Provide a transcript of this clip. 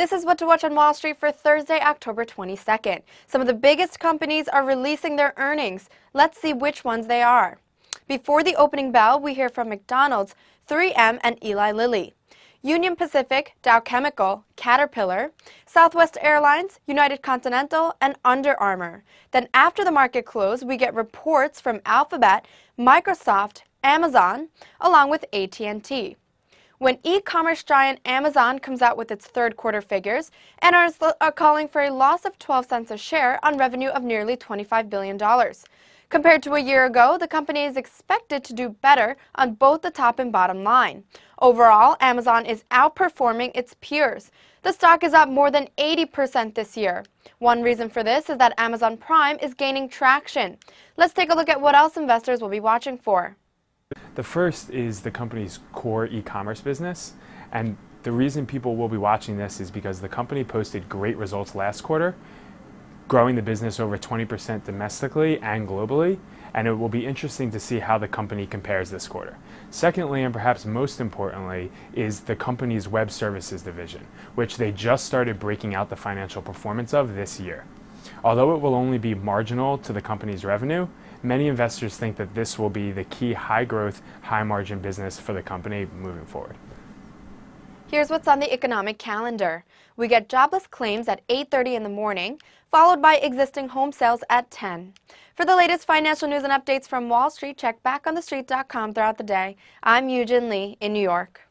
This is what to watch on Wall Street for Thursday, October 22nd. Some of the biggest companies are releasing their earnings. Let's see which ones they are. Before the opening bell, we hear from McDonald's, 3M, and Eli Lilly. Union Pacific, Dow Chemical, Caterpillar, Southwest Airlines, United Continental, and Under Armour. Then after the market close, we get reports from Alphabet, Microsoft, Amazon, along with AT&T. When e-commerce giant Amazon comes out with its third quarter figures, analysts are calling for a loss of 12 cents a share on revenue of nearly $25 billion. Compared to a year ago, the company is expected to do better on both the top and bottom line. Overall, Amazon is outperforming its peers. The stock is up more than 80% this year. One reason for this is that Amazon Prime is gaining traction. Let's take a look at what else investors will be watching for. The first is the company's core e-commerce business. And the reason people will be watching this is because the company posted great results last quarter, growing the business over 20% domestically and globally, and it will be interesting to see how the company compares this quarter. Secondly, and perhaps most importantly, is the company's web services division, which they just started breaking out the financial performance of this year. Although it will only be marginal to the company's revenue, many investors think that this will be the key high growth, high margin business for the company moving forward. Here's what's on the economic calendar. We get jobless claims at 8.30 in the morning, followed by existing home sales at 10. For the latest financial news and updates from Wall Street, check back on backonthestreet.com throughout the day. I'm U-Jin Lee in New York.